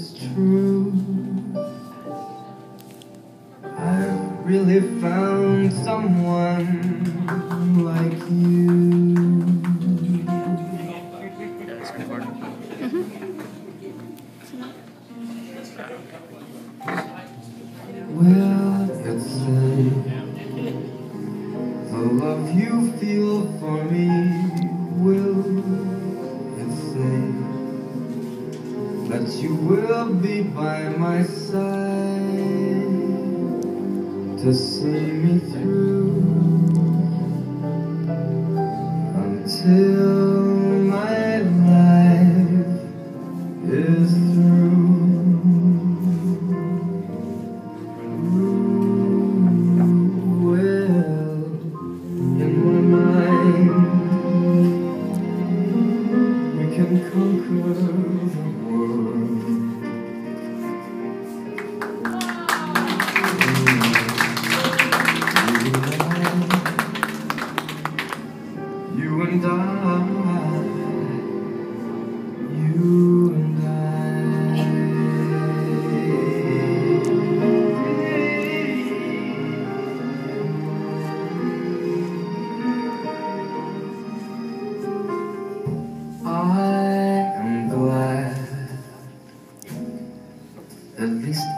it's true. I've really found someone like you. Well, it's say the love you feel for me you will be by my side to see me through until my life is through. Well, in my mind, we can conquer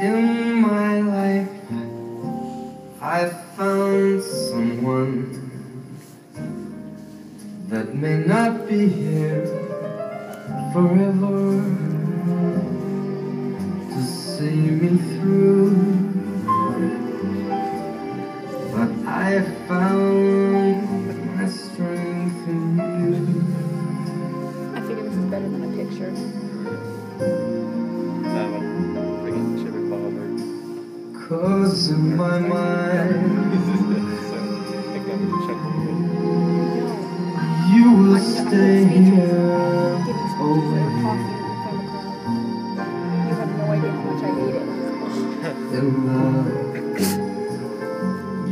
in my life, I found someone that may not be here forever to see me through. But I found my strength in you. I figure this is better than a picture. Cause in my mind, you will stay here. Getting speechless and talking in front of a crowd. You have no idea how much I hate it. in love,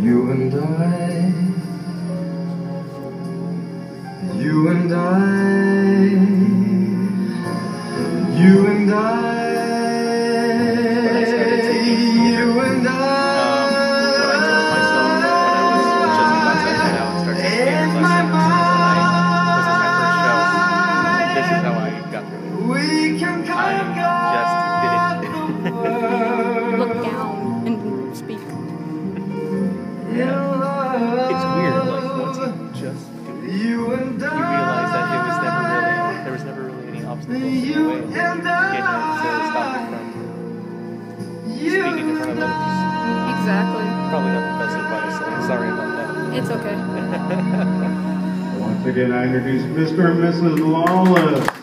you and I, you and I, you and I, you just do it, You and you realize that it was never really, there was never really any obstacles in the You way of and getting to stop you from speaking in front of others. Exactly. Probably not the best advice, so I'm sorry about that. It's okay. Once again, I introduce Mr. and Mrs. Lawless.